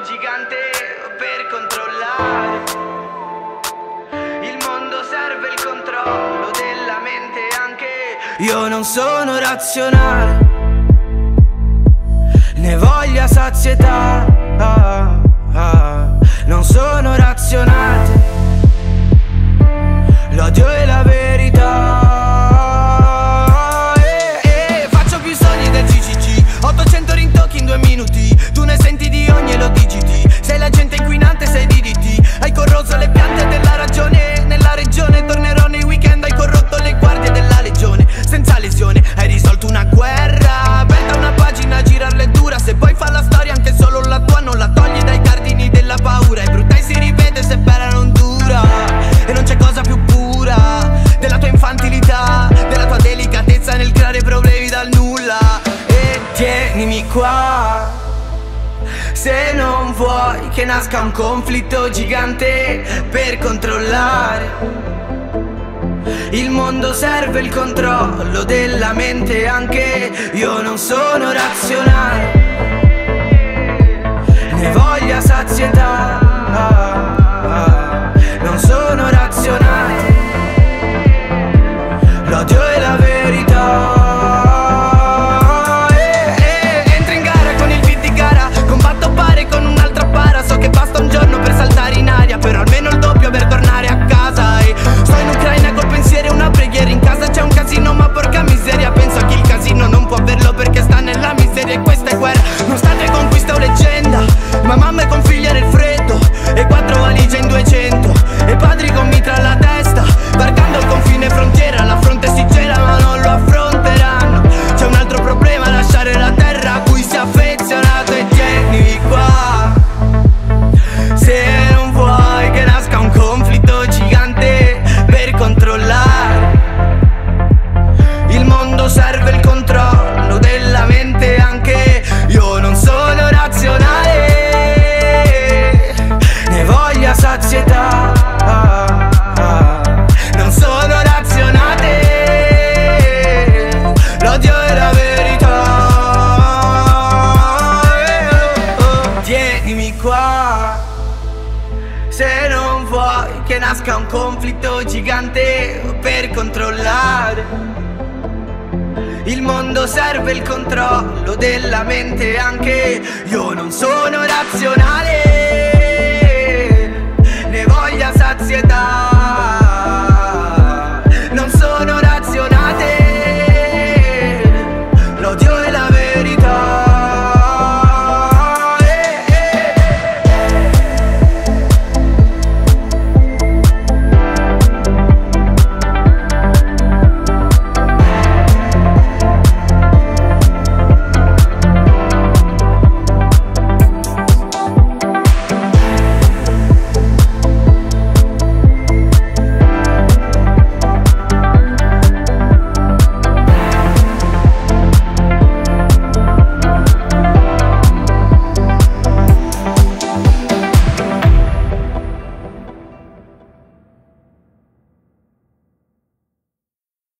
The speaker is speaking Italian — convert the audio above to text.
gigante per controllare. Il mondo serve il controllo della mente anche. Io non sono razionale, né voglia sazietà. Tienimi qua se non vuoi che nasca un conflitto gigante per controllare. Il mondo serve il controllo della mente anche io non sono razionale. Ne voglia sazietà. billion Se non vuoi che nasca un conflitto gigante per controllare il mondo serve il controllo della mente anche io non sono razionale.